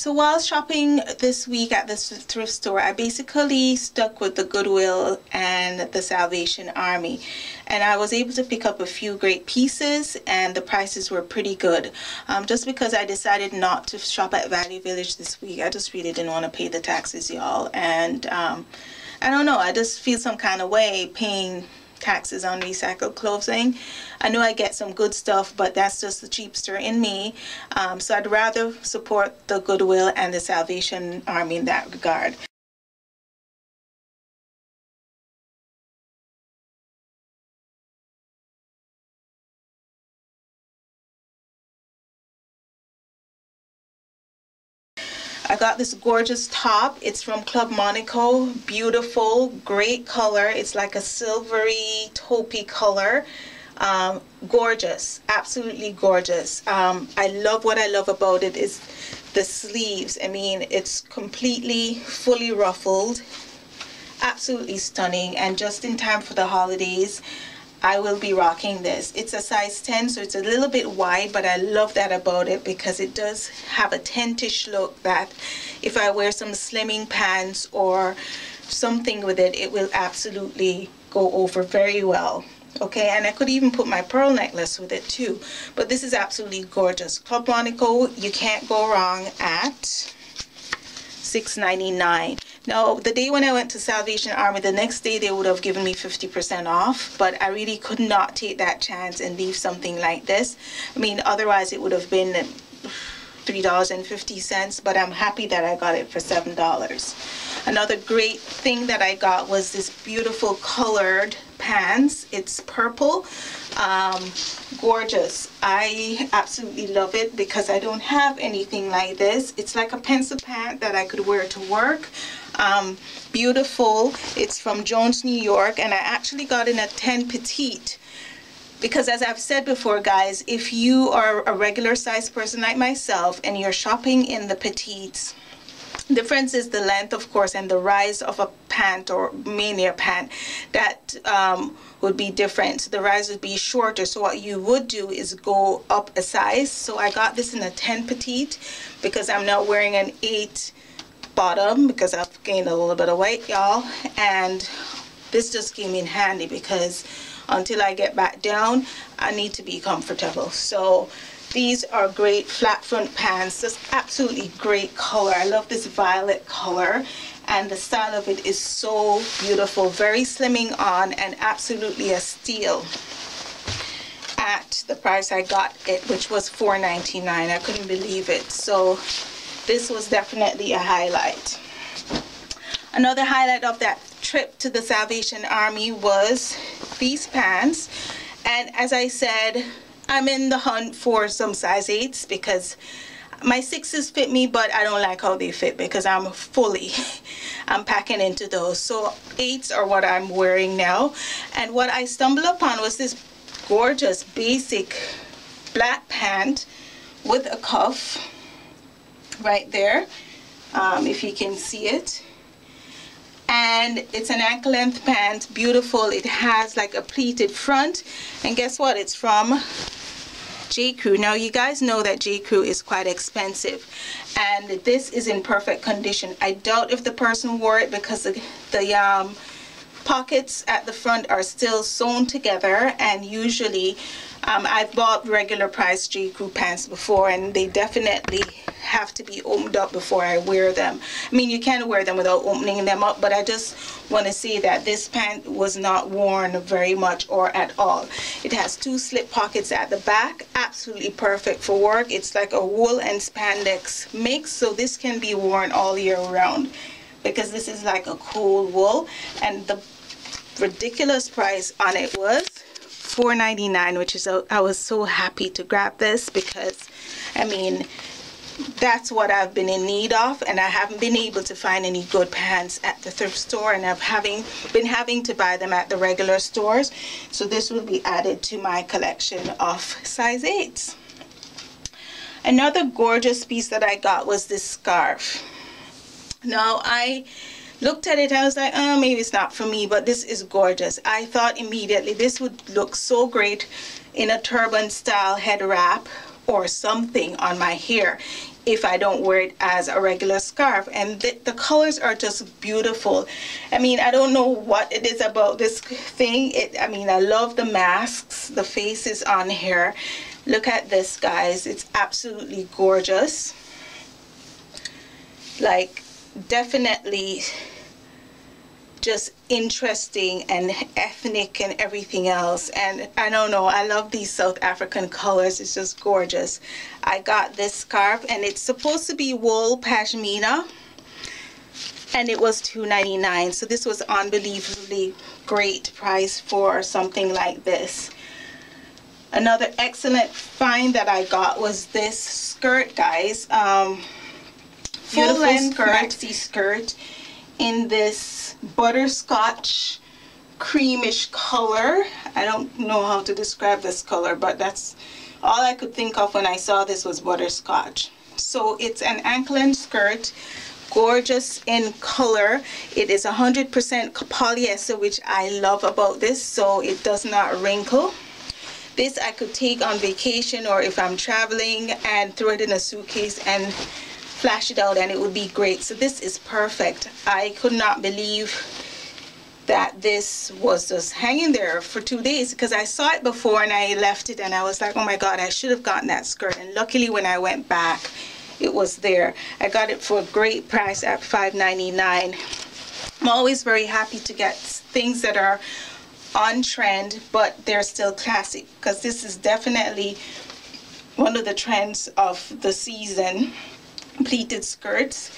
So while shopping this week at this thrift store, I basically stuck with the Goodwill and the Salvation Army. And I was able to pick up a few great pieces and the prices were pretty good. Um, just because I decided not to shop at Value Village this week, I just really didn't want to pay the taxes, y'all. And um, I don't know, I just feel some kind of way paying taxes on recycled clothing. I know I get some good stuff, but that's just the cheapster in me. Um, so I'd rather support the Goodwill and the Salvation Army in that regard. I got this gorgeous top. It's from Club Monaco. Beautiful, great color. It's like a silvery taupey color. Um, gorgeous, absolutely gorgeous. Um, I love what I love about it is the sleeves. I mean, it's completely fully ruffled. Absolutely stunning and just in time for the holidays. I will be rocking this. It's a size 10, so it's a little bit wide, but I love that about it because it does have a tentish look that if I wear some slimming pants or something with it, it will absolutely go over very well. Okay, and I could even put my pearl necklace with it too. But this is absolutely gorgeous. Club Monaco, you can't go wrong at $6.99. Now, the day when I went to Salvation Army, the next day they would have given me 50% off, but I really could not take that chance and leave something like this. I mean, otherwise it would have been $3.50, but I'm happy that I got it for $7. Another great thing that I got was this beautiful colored pants. It's purple. Um, gorgeous. I absolutely love it because I don't have anything like this. It's like a pencil pant that I could wear to work um, beautiful. It's from Jones, New York, and I actually got in a 10 petite because as I've said before guys if you are a regular size person like myself and you're shopping in the petites difference is the length of course and the rise of a pant or mania pant that um, would be different. The rise would be shorter. So what you would do is go up a size. So I got this in a 10 petite because I'm now wearing an 8 bottom because I've gained a little bit of weight y'all. And this just came in handy because until I get back down I need to be comfortable. So these are great flat front pants. Just absolutely great color. I love this violet color and the style of it is so beautiful. Very slimming on and absolutely a steal at the price I got it which was $4.99 I couldn't believe it. So this was definitely a highlight. Another highlight of that trip to the Salvation Army was these pants. And as I said, I'm in the hunt for some size 8s because my 6s fit me, but I don't like how they fit because I'm fully, I'm packing into those. So 8s are what I'm wearing now. And what I stumbled upon was this gorgeous basic black pant with a cuff right there um, if you can see it and it's an ankle length pant beautiful it has like a pleated front and guess what it's from J. Crew. Now you guys know that J. Crew is quite expensive and this is in perfect condition. I doubt if the person wore it because the, the um, pockets at the front are still sewn together and usually um, I've bought regular price J. Crew pants before and they definitely have to be opened up before I wear them. I mean, you can wear them without opening them up, but I just want to say that this pant was not worn very much or at all. It has two slip pockets at the back, absolutely perfect for work. It's like a wool and spandex mix, so this can be worn all year round because this is like a cool wool and the ridiculous price on it was $4.99 which is a, I was so happy to grab this because I mean that's what I've been in need of and I haven't been able to find any good pants at the thrift store and I've having been having to buy them at the regular stores so this will be added to my collection of size 8s. Another gorgeous piece that I got was this scarf. Now I looked at it I was like oh maybe it's not for me but this is gorgeous I thought immediately this would look so great in a turban style head wrap or something on my hair if I don't wear it as a regular scarf. And the, the, colors are just beautiful. I mean, I don't know what it is about this thing. It, I mean, I love the masks, the faces on here. Look at this, guys. It's absolutely gorgeous. Like, definitely just interesting and ethnic and everything else. And I don't know I love these South African colors. It's just gorgeous. I got this scarf and it's supposed to be wool pashmina and it was $2.99 so this was unbelievably great price for something like this. Another excellent find that I got was this skirt guys. Um, full length maxi skirt in this butterscotch creamish color. I don't know how to describe this color, but that's all I could think of when I saw this was butterscotch. So it's an ankle skirt, gorgeous in color. It is 100% polyester, which I love about this, so it does not wrinkle. This I could take on vacation or if I'm traveling and throw it in a suitcase and flash it out and it would be great. So this is perfect. I could not believe that this was just hanging there for two days because I saw it before and I left it and I was like, oh my God, I should have gotten that skirt. And luckily when I went back, it was there. I got it for a great price at $5.99. I'm always very happy to get things that are on trend, but they're still classic because this is definitely one of the trends of the season pleated skirts.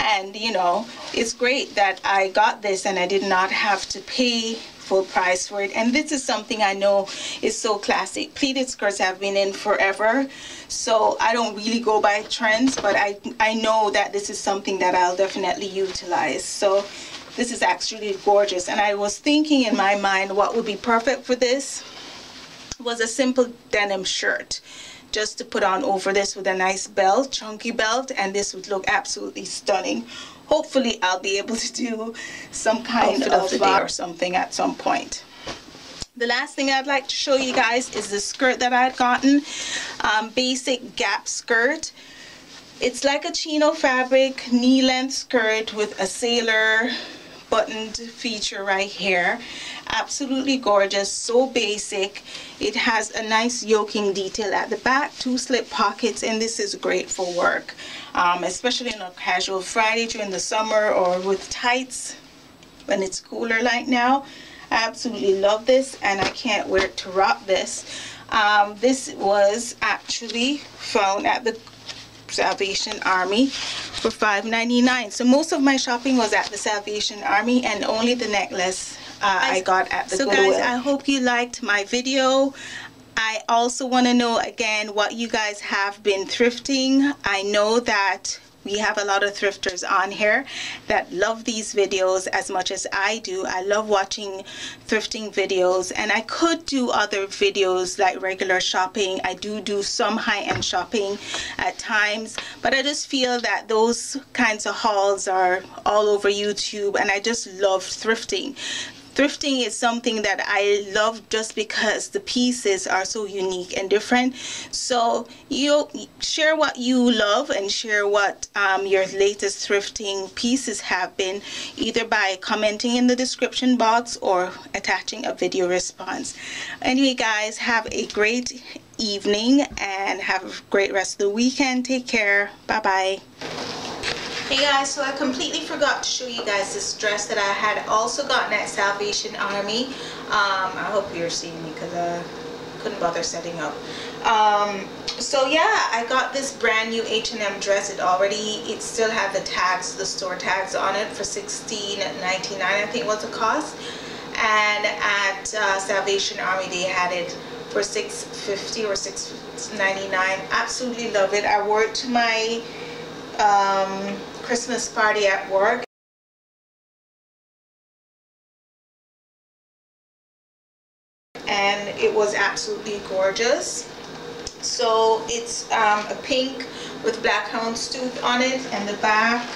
And you know it's great that I got this and I did not have to pay full price for it. And this is something I know is so classic. Pleated skirts have been in forever. So I don't really go by trends but I I know that this is something that I'll definitely utilize. So this is actually gorgeous. And I was thinking in my mind what would be perfect for this was a simple denim shirt just to put on over this with a nice belt, chunky belt, and this would look absolutely stunning. Hopefully I'll be able to do some kind Outfit of, of day or something at some point. The last thing I'd like to show you guys is the skirt that I'd gotten. Um, basic gap skirt. It's like a chino fabric knee length skirt with a sailor buttoned feature right here. Absolutely gorgeous so basic. It has a nice yoking detail at the back two slip pockets and this is great for work um, especially on a casual Friday during the summer or with tights when it's cooler like now. I absolutely love this and I can't wait to rock this. Um, this was actually found at the Salvation Army for $5.99. So most of my shopping was at the Salvation Army and only the necklace uh, I, I, got at the so Goodwill. guys, I hope you liked my video. I also want to know again what you guys have been thrifting. I know that we have a lot of thrifters on here that love these videos as much as I do. I love watching thrifting videos and I could do other videos like regular shopping. I do do some high-end shopping at times but I just feel that those kinds of hauls are all over YouTube and I just love thrifting thrifting is something that I love just because the pieces are so unique and different. So you share what you love and share what um, your latest thrifting pieces have been either by commenting in the description box or attaching a video response. Anyway guys have a great evening and have a great rest of the weekend. Take care. Bye bye Hey guys, so I completely forgot to show you guys this dress that I had also gotten at Salvation Army. Um, I hope you're seeing me because I couldn't bother setting up. Um, so yeah, I got this brand new H&M dress. It already, it still had the tags, the store tags on it for $16.99 I think was the cost. And at uh, Salvation Army they had it for $6.50 or $6.99. Absolutely love it. I wore it to my um, Christmas party at work. And it was absolutely gorgeous. So it's um, a pink with black houndstooth on it and the back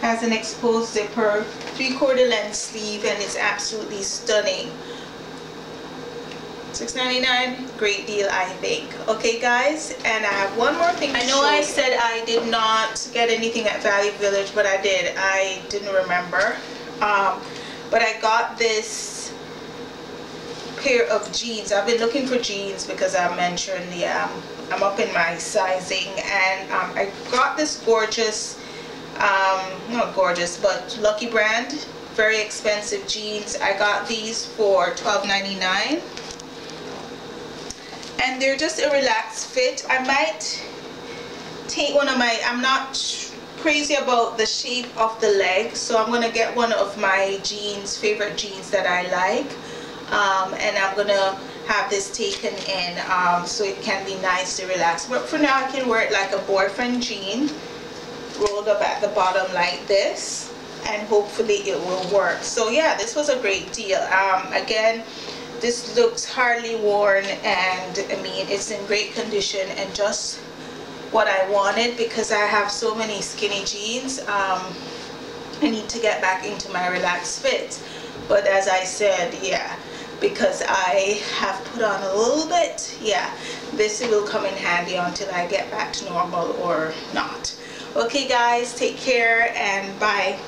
has an exposed zipper, three quarter length sleeve and it's absolutely stunning. $6.99 great deal I think. Okay guys and I have one more thing I know I said I did not get anything at Value Village but I did. I didn't remember. Um, but I got this pair of jeans. I've been looking for jeans because I mentioned yeah I'm up in my sizing and um, I got this gorgeous um, not gorgeous but Lucky Brand very expensive jeans. I got these for $12.99 and they're just a relaxed fit. I might take one of my I'm not crazy about the shape of the leg so I'm gonna get one of my jeans favorite jeans that I like. Um, and I'm gonna have this taken in um, so it can be nice to relax. But for now I can wear it like a boyfriend jean rolled up at the bottom like this and hopefully it will work. So yeah this was a great deal. Um, again this looks hardly worn and I mean it's in great condition and just what I wanted because I have so many skinny jeans um, I need to get back into my relaxed fit. But as I said yeah because I have put on a little bit yeah this will come in handy until I get back to normal or not. Okay guys take care and bye